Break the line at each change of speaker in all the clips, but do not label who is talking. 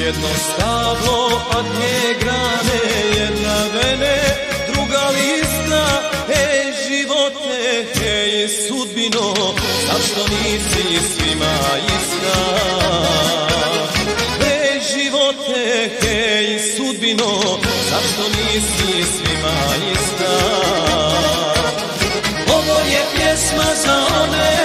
Jedno stablo, a sudbino, zašto nisi svima ista? Ej živote, ej sudbino, zašto nisi svima ista? Ovo je pjesma za one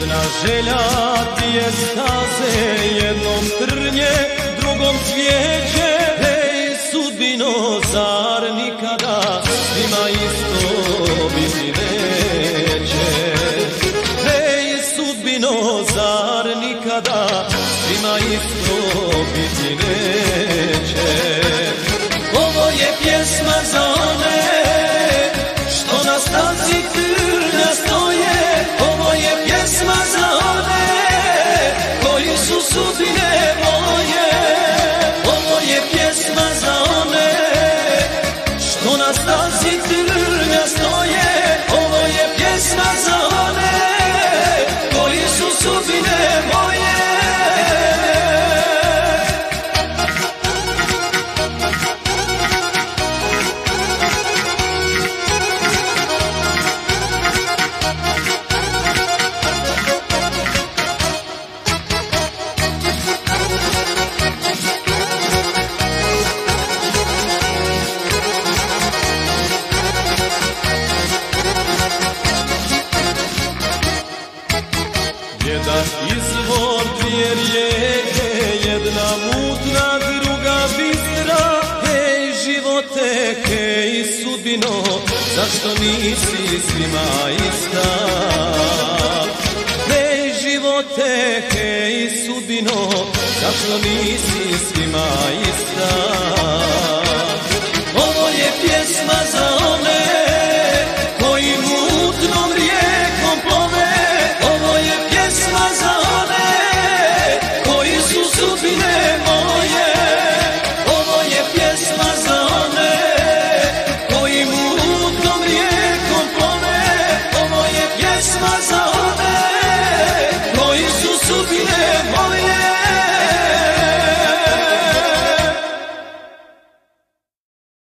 Jedna želja ti je staze, jednom trnje, drugom cvijeće. Hej, sudbino, zar nikada svima isto biti neće? Hej, sudbino, zar nikada svima isto biti neće? jedino Zašto nisi svima ista? Ne živote ke i sudbino Zašto nisi svima ista? Ovo je pjesma za